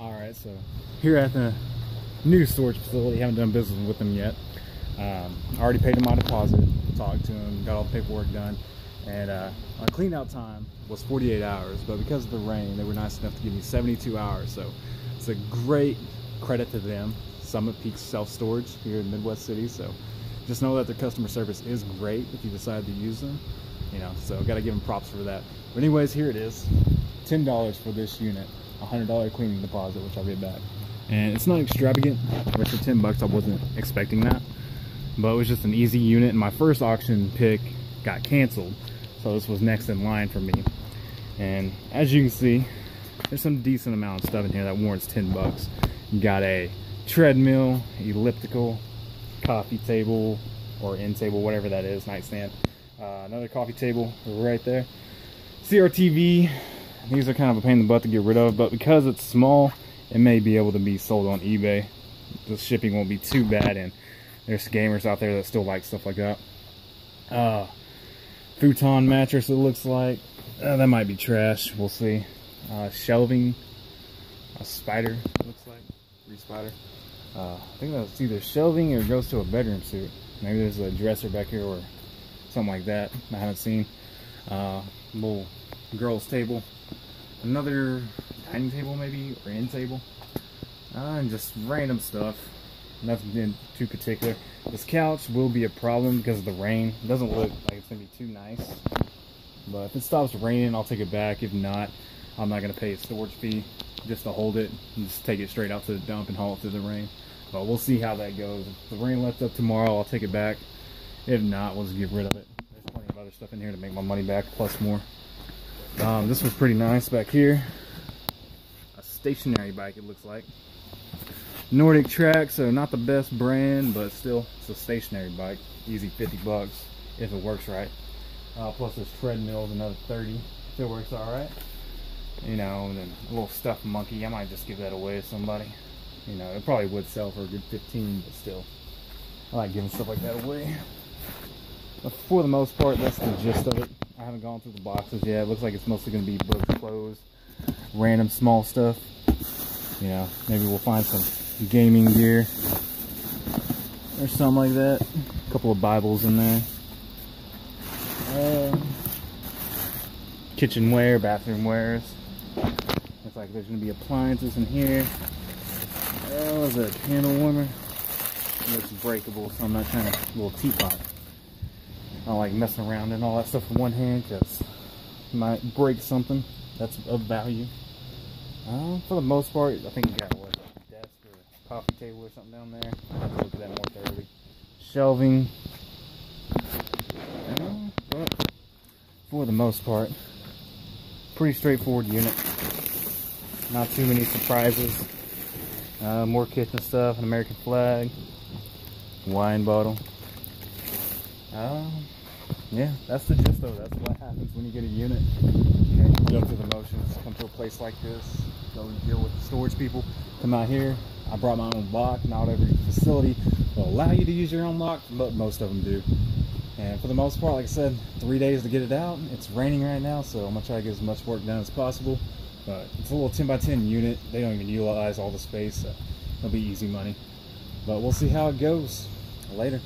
All right, so here at the new storage facility, haven't done business with them yet. Um, I already paid them my deposit, talked to them, got all the paperwork done, and uh, my clean out time was 48 hours, but because of the rain, they were nice enough to give me 72 hours. So it's a great credit to them, Summit Peak Self Storage here in Midwest City. So just know that their customer service is great if you decide to use them. You know, so got to give them props for that. But anyways, here it is, $10 for this unit, $100 cleaning deposit, which I'll get back. And it's not extravagant, but for 10 bucks, I wasn't expecting that. But it was just an easy unit, and my first auction pick got canceled. So this was next in line for me. And as you can see, there's some decent amount of stuff in here that warrants 10 bucks. Got a treadmill, elliptical, coffee table, or end table, whatever that is, nightstand. Uh, another coffee table right there. CRTV, these are kind of a pain in the butt to get rid of, but because it's small, it may be able to be sold on eBay. The shipping won't be too bad, and there's gamers out there that still like stuff like that. Uh, futon mattress, it looks like. Uh, that might be trash, we'll see. Uh, shelving, a spider, looks like. Free spider. Uh, I think that's either shelving or goes to a bedroom suit. Maybe there's a dresser back here or something like that. I haven't seen. Uh, little girls' table. Another dining table, maybe, or end table. Uh, and just random stuff. Nothing in too particular. This couch will be a problem because of the rain. It doesn't look like it's going to be too nice. But if it stops raining, I'll take it back. If not, I'm not going to pay a storage fee just to hold it and just take it straight out to the dump and haul it through the rain. But we'll see how that goes. If the rain lets up tomorrow, I'll take it back. If not, we'll just get rid of it. There's plenty of other stuff in here to make my money back, plus more. Um, this was pretty nice back here. A stationary bike, it looks like. NordicTrack, so not the best brand, but still, it's a stationary bike. Easy 50 bucks if it works right. Uh, plus this treadmill is another 30 if it works all right. You know, and then a little stuffed monkey. I might just give that away to somebody. You know, it probably would sell for a good 15, but still. I like giving stuff like that away. But for the most part, that's the gist of it. I haven't gone through the boxes yet. It looks like it's mostly going to be Brooks clothes, random small stuff. You know, maybe we'll find some gaming gear or something like that. A couple of Bibles in there. Uh, kitchenware, bathroom wares. Looks like there's going to be appliances in here. Oh, is that a candle warmer? It looks breakable, so I'm not trying to. Little teapot. I like messing around and all that stuff with one hand because might break something that's of value. Uh, for the most part, I think you got what, a desk or a coffee table or something down there. I'll look at that more thoroughly. Shelving. But for the most part, pretty straightforward unit. Not too many surprises. Uh, more kitchen stuff, an American flag, wine bottle. Uh, yeah, that's the gist though. That's what happens when you get a unit. You, you go through the motions, come to a place like this, go and deal with the storage people, come out here. I brought my own lock. Not every facility will allow you to use your own lock, but most of them do. And for the most part, like I said, three days to get it out. It's raining right now, so I'm gonna try to get as much work done as possible. But it's a little 10 by 10 unit. They don't even utilize all the space, so it'll be easy money. But we'll see how it goes. Later.